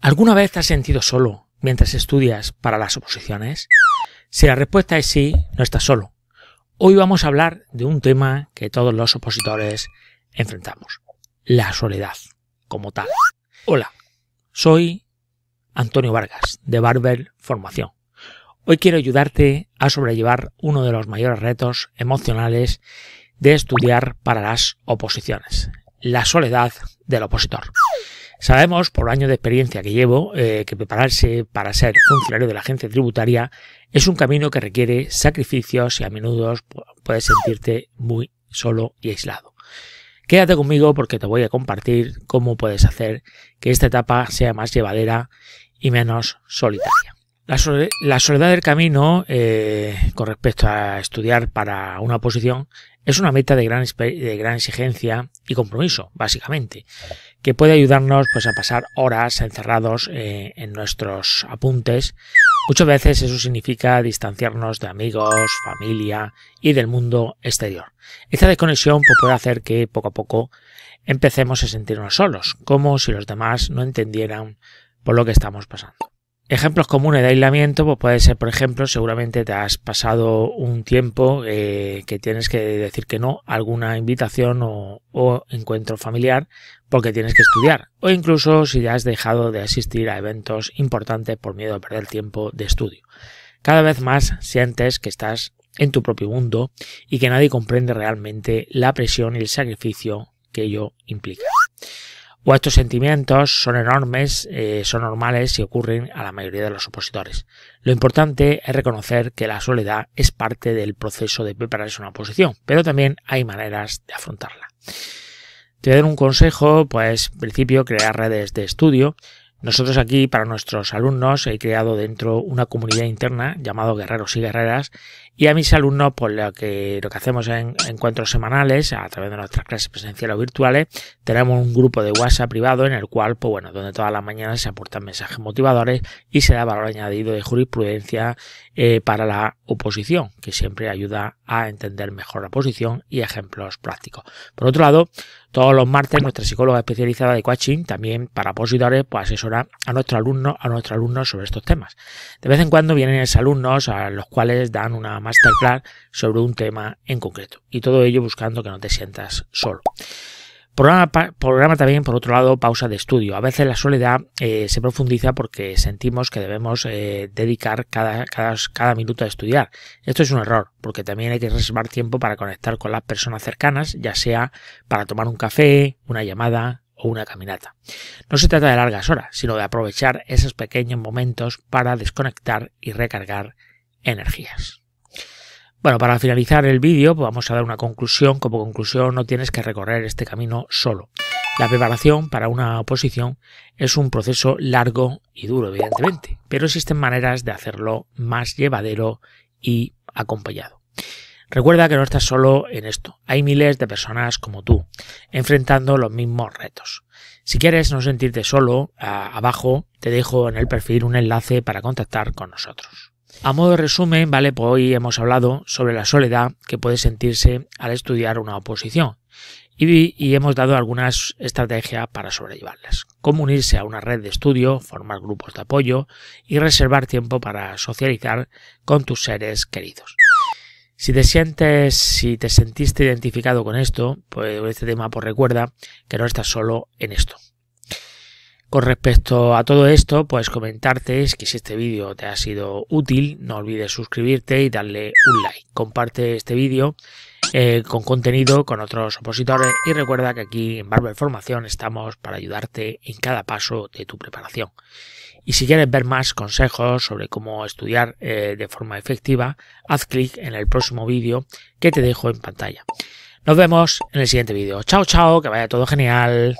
¿Alguna vez te has sentido solo mientras estudias para las oposiciones? Si la respuesta es sí, no estás solo. Hoy vamos a hablar de un tema que todos los opositores enfrentamos, la soledad como tal. Hola, soy Antonio Vargas de Barber Formación. Hoy quiero ayudarte a sobrellevar uno de los mayores retos emocionales de estudiar para las oposiciones, la soledad del opositor. Sabemos, por años de experiencia que llevo, eh, que prepararse para ser funcionario de la agencia tributaria es un camino que requiere sacrificios y a menudo puedes sentirte muy solo y aislado. Quédate conmigo porque te voy a compartir cómo puedes hacer que esta etapa sea más llevadera y menos solitaria. La, soledad del camino eh, con respecto a estudiar para una posición es una meta de gran, exigencia y compromiso, básicamente, que puede ayudarnos pues, a pasar horas encerrados eh, en nuestros apuntes. Muchas veces eso significa distanciarnos de amigos, familia y del mundo exterior. Esta desconexión pues, puede hacer que poco a poco empecemos a sentirnos solos, como si los demás no entendieran por lo que estamos pasando. Ejemplos comunes de aislamiento, pues puede ser, por ejemplo, seguramente te has pasado un tiempo eh, que tienes que decir que no a alguna invitación o, o, encuentro familiar porque tienes que estudiar, o incluso si has dejado de asistir a eventos importantes por miedo a perder tiempo de estudio. Cada vez más sientes que estás en tu propio mundo y que nadie comprende realmente la presión y el sacrificio que ello implica o estos sentimientos son enormes, eh, son normales y ocurren a la mayoría de los opositores. Lo importante es reconocer que la soledad es parte del proceso de prepararse una oposición, pero también hay maneras de afrontarla. Te doy un consejo, pues en principio crear redes de estudio, nosotros aquí, para nuestros alumnos, he creado dentro una comunidad interna llamado Guerreros y Guerreras y a mis alumnos, pues lo que, lo que hacemos en encuentros semanales, a través de nuestras clases presenciales o virtuales, tenemos un grupo de WhatsApp privado en el cual, pues bueno, donde todas las mañanas se aportan mensajes motivadores y se da valor añadido de jurisprudencia eh, para la oposición, que siempre ayuda a entender mejor la posición y ejemplos prácticos. Por otro lado, todos los martes nuestra psicóloga especializada de coaching, también para opositores, pues a nuestros alumnos, a nuestros alumnos sobre estos temas. De vez en cuando vienen alumnos a los cuales dan una masterclass sobre un tema en concreto. Y todo ello buscando que no te sientas solo. Programa, programa, también, por otro lado, pausa de estudio. A veces la soledad eh, se profundiza porque sentimos que debemos eh, dedicar cada, cada, minuto a estudiar. Esto es un error, porque también hay que reservar tiempo para conectar con las personas cercanas, ya sea para tomar un café, una llamada o una caminata. No se trata de largas horas, sino de aprovechar esos pequeños momentos para desconectar y recargar energías. Bueno, para finalizar el vídeo pues vamos a dar una conclusión. Como conclusión no tienes que recorrer este camino solo. La preparación para una oposición es un proceso largo y duro, evidentemente, pero existen maneras de hacerlo más llevadero y acompañado. Recuerda que no estás solo en esto. Hay miles de personas como tú, enfrentando los mismos retos. Si quieres no sentirte solo, abajo te dejo en el perfil un enlace para contactar con nosotros. A modo de resumen, vale, pues hoy hemos hablado sobre la soledad que puede sentirse al estudiar una oposición y, y, hemos dado algunas estrategias para sobrellevarlas, como unirse a una red de estudio, formar grupos de apoyo y reservar tiempo para socializar con tus seres queridos. Si te sientes, si te sentiste identificado con esto, pues este tema, pues recuerda que no estás solo en esto. Con respecto a todo esto, pues comentarte que si este vídeo te ha sido útil, no olvides suscribirte y darle un like. Comparte este vídeo eh, con contenido con otros opositores y recuerda que aquí en Barber Formación estamos para ayudarte en cada paso de tu preparación. Y si quieres ver más consejos sobre cómo estudiar eh, de forma efectiva, haz clic en el próximo vídeo que te dejo en pantalla. Nos vemos en el siguiente vídeo. Chao, chao, que vaya todo genial.